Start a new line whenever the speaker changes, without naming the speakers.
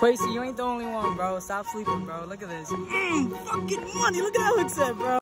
Quasi, you ain't the only one, bro. Stop sleeping, bro. Look at this. Mm, fucking money. Look at how it said, bro.